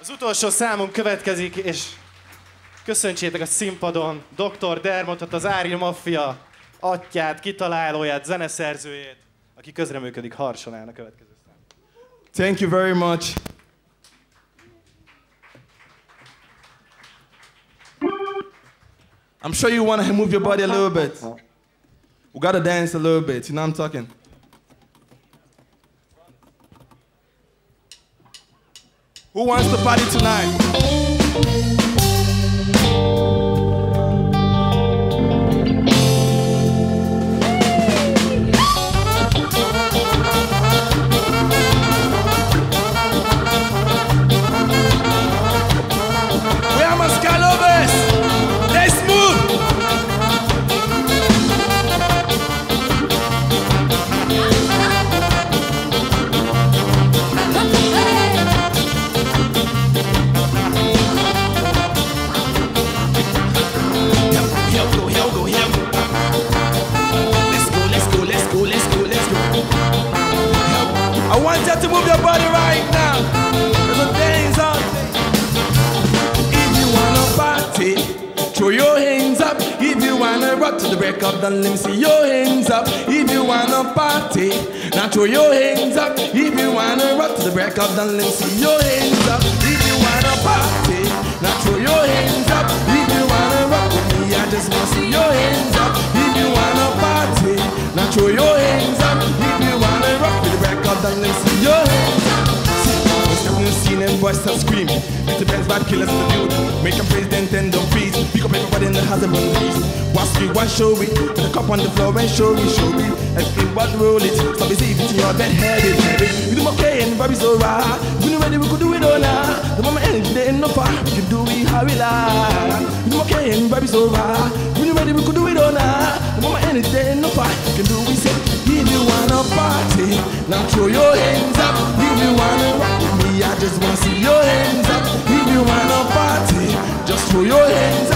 Az utolsó számunk következik, és köszöntsétek a színpadon Dr. Dermotot, az Ári Mafia atyát, kitalálóját, zeneszerzőjét, aki közreműködik Harsalán a következő szám. Thank you very much. I'm sure you want to move your body a little bit. We got to dance a little bit, you know what I'm talking? Who wants to party tonight? Want to move your body right now. There's a dance on. If you wanna party, throw your hands up. If you wanna rock to the break of dawn, let me see your hands up. If you wanna party, now throw your hands up. If you wanna rock to the break of dawn, let me see your hands up. The and boys start screaming. It depends bad killers in the building. Make them praise then tend them freeze. Pick up everybody in the house and run these. One street, one show it. Put a cup on the floor and show it, show it. Everything roll it. Save it in your bed, headed, headed. We do okay and Bobby's alright. We know ready, we could do it all now. The moment energy, there ain't no fire. We can do it how we like. We do okay and Bobby's alright. We know ready, we could do it all now. The moment energy, there ain't no fire. We can do it, say, if you wanna party, now throw your hands up. If you wanna Just wanna see your hands up. If you wanna party, just throw your hands up.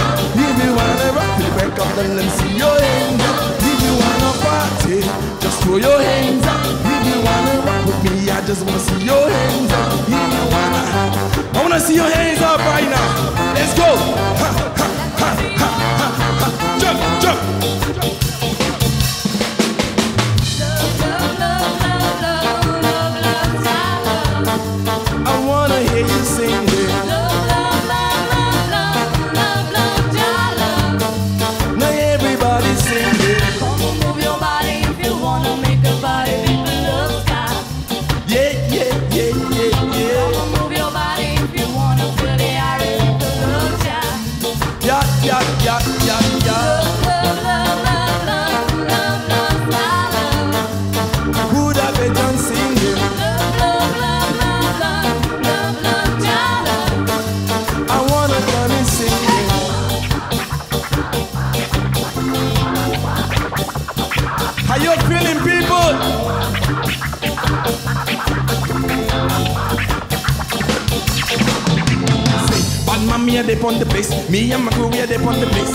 Bad man, me a dip on the place. Me and my crew, we a dip on the place.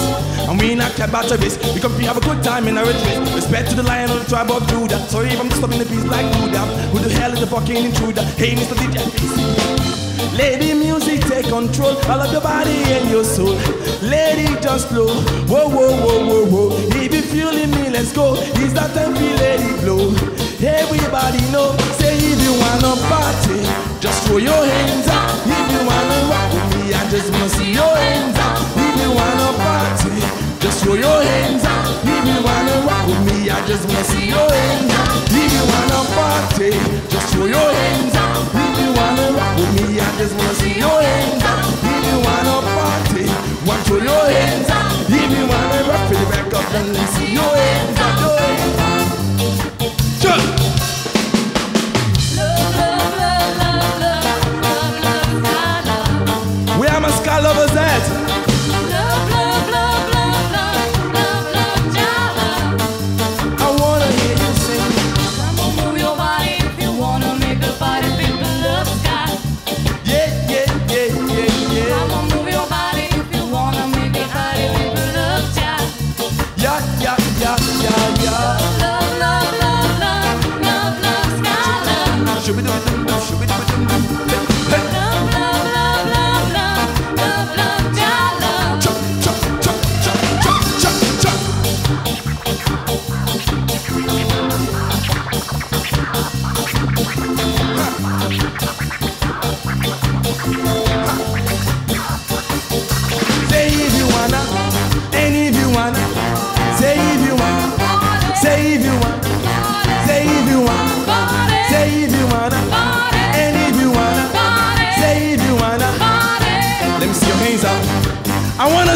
And we not care about your race. We come have a good time in our race. Respect to the lion of the tribe of Judah. Sorry if I'm disturbing the peace like Judah. Who the hell is the fucking intruder? Hey, Mr. DJ. Lady music take control all of your body and your soul. Lady just flow. Whoa, whoa, whoa, whoa, whoa. If you feeling me, let's go. It's that time feel lady blow. Everybody know. Say if you wanna party, just throw your hands up. Just your hands up. If you wanna rock with me, I just wanna see your hands up. If you wanna party, just throw your hands up. If you wanna rock with me, I just wanna see your hands up. If you wanna party, want throw your hands up. If you wanna rock the back up, then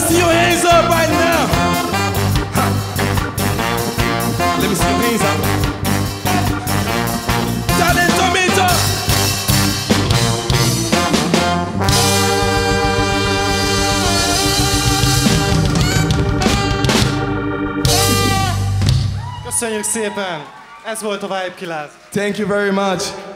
hands up right now. Ha. Let me see your hands up. Talentométer. Köszönjük szépen! Ez volt a Vibekillaz. Thank you very much.